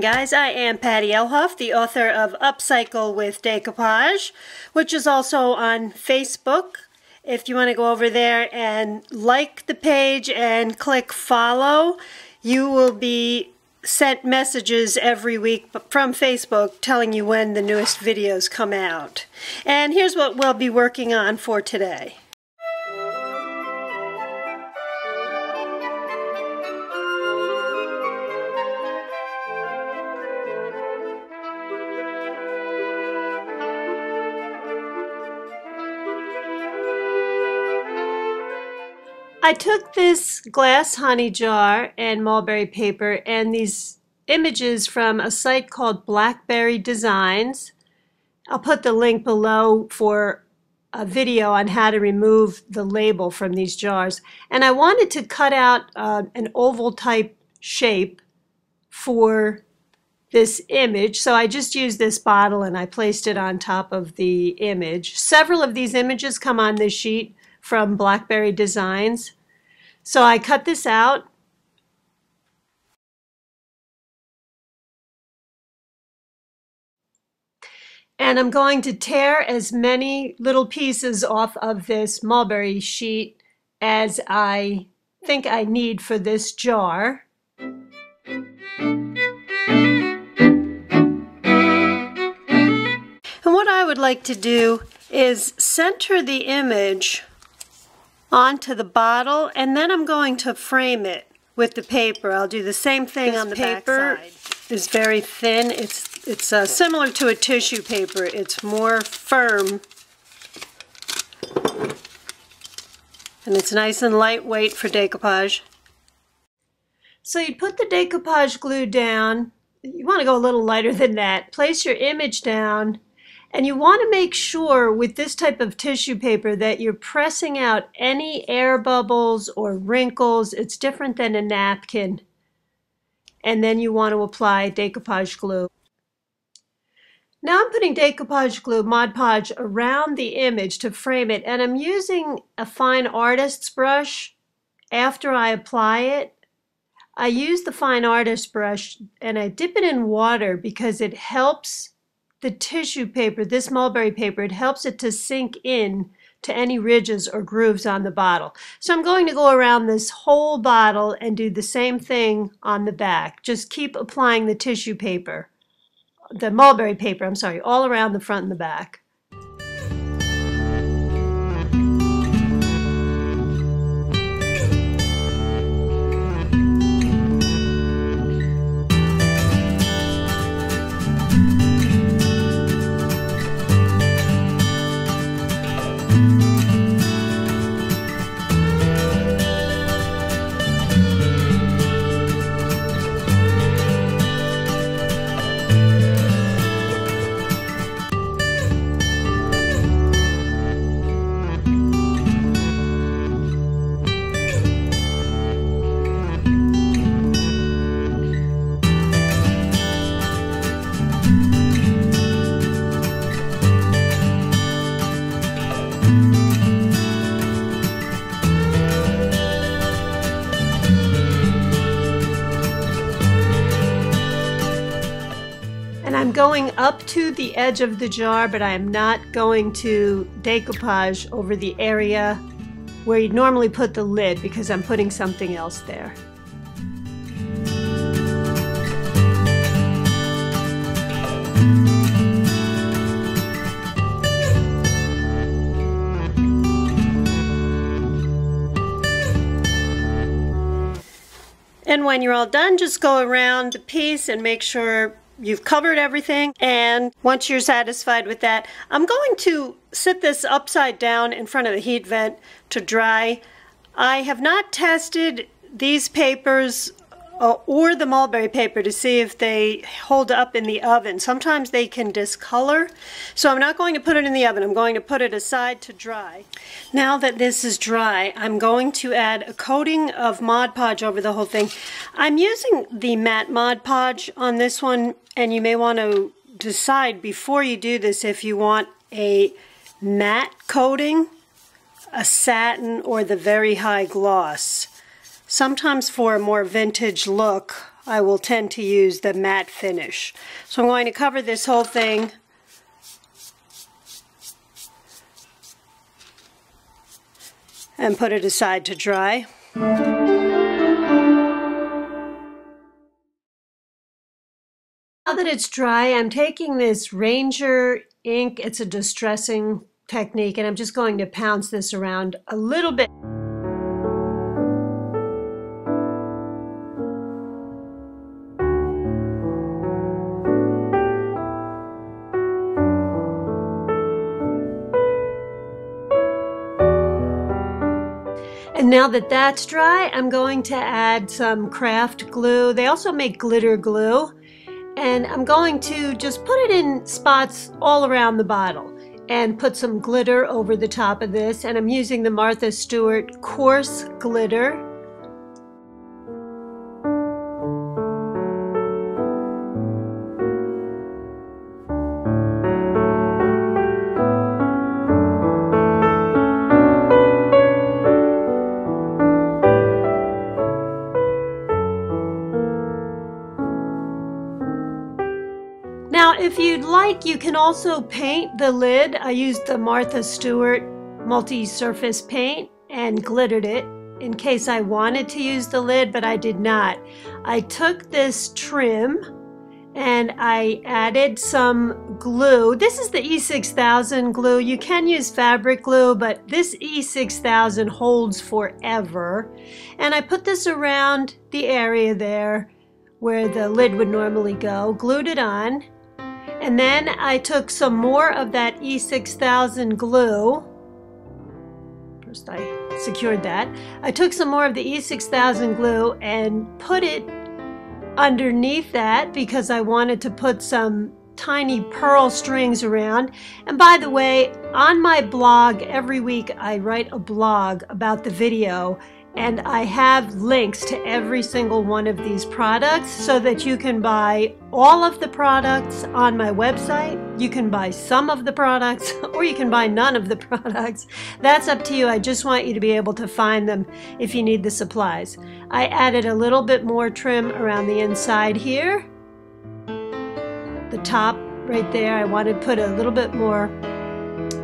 guys. I am Patio Elf, the author of Upcycle with Decoupage, which is also on Facebook. If you want to go over there and like the page and click follow, you will be sent messages every week from Facebook telling you when the newest videos come out. And here's what we'll be working on for today. I took this glass honey jar and mulberry paper and these images from a site called Blackberry Designs. I'll put the link below for a video on how to remove the label from these jars. And I wanted to cut out uh, an oval type shape for this image. So I just used this bottle and I placed it on top of the image. Several of these images come on this sheet from Blackberry Designs. So I cut this out. And I'm going to tear as many little pieces off of this mulberry sheet as I think I need for this jar. And what I would like to do is center the image onto the bottle and then I'm going to frame it with the paper. I'll do the same thing this on the paper backside. is very thin. It's it's uh, similar to a tissue paper. It's more firm and it's nice and lightweight for decoupage. So you'd put the decoupage glue down. You want to go a little lighter than that. Place your image down and you want to make sure with this type of tissue paper that you're pressing out any air bubbles or wrinkles. It's different than a napkin. And then you want to apply decoupage glue. Now I'm putting decoupage glue, Mod Podge, around the image to frame it. And I'm using a fine artist's brush after I apply it. I use the fine artist brush and I dip it in water because it helps the tissue paper, this mulberry paper, it helps it to sink in to any ridges or grooves on the bottle. So I'm going to go around this whole bottle and do the same thing on the back. Just keep applying the tissue paper, the mulberry paper, I'm sorry, all around the front and the back. I'm going up to the edge of the jar, but I am not going to decoupage over the area where you'd normally put the lid because I'm putting something else there. And when you're all done, just go around the piece and make sure you've covered everything. And once you're satisfied with that I'm going to sit this upside down in front of the heat vent to dry. I have not tested these papers uh, or the mulberry paper to see if they hold up in the oven. Sometimes they can discolor. So I'm not going to put it in the oven. I'm going to put it aside to dry. Now that this is dry, I'm going to add a coating of Mod Podge over the whole thing. I'm using the matte Mod Podge on this one, and you may want to decide before you do this if you want a matte coating, a satin, or the very high gloss. Sometimes for a more vintage look, I will tend to use the matte finish. So I'm going to cover this whole thing and put it aside to dry. Now that it's dry, I'm taking this Ranger ink. It's a distressing technique, and I'm just going to pounce this around a little bit. Now that that's dry, I'm going to add some craft glue. They also make glitter glue. And I'm going to just put it in spots all around the bottle and put some glitter over the top of this. And I'm using the Martha Stewart Coarse Glitter. Like, you can also paint the lid. I used the Martha Stewart multi-surface paint and glittered it in case I wanted to use the lid, but I did not. I took this trim and I added some glue. This is the E6000 glue. You can use fabric glue, but this E6000 holds forever. And I put this around the area there where the lid would normally go, glued it on, and then I took some more of that E6000 glue. First I secured that. I took some more of the E6000 glue and put it underneath that because I wanted to put some tiny pearl strings around. And by the way, on my blog, every week I write a blog about the video and I have links to every single one of these products so that you can buy all of the products on my website. You can buy some of the products or you can buy none of the products. That's up to you. I just want you to be able to find them if you need the supplies. I added a little bit more trim around the inside here. The top right there, I wanted to put a little bit more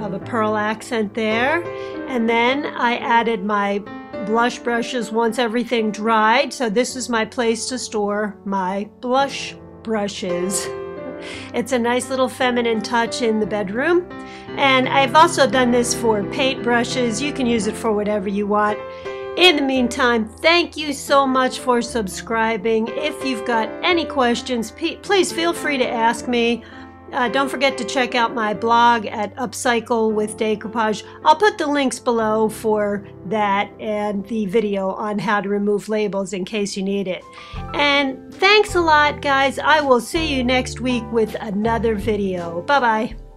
of a pearl accent there. And then I added my blush brushes once everything dried. So this is my place to store my blush brushes. It's a nice little feminine touch in the bedroom. And I've also done this for paint brushes. You can use it for whatever you want. In the meantime, thank you so much for subscribing. If you've got any questions, please feel free to ask me. Uh, don't forget to check out my blog at Upcycle with Decoupage. I'll put the links below for that and the video on how to remove labels in case you need it. And thanks a lot, guys. I will see you next week with another video. Bye-bye.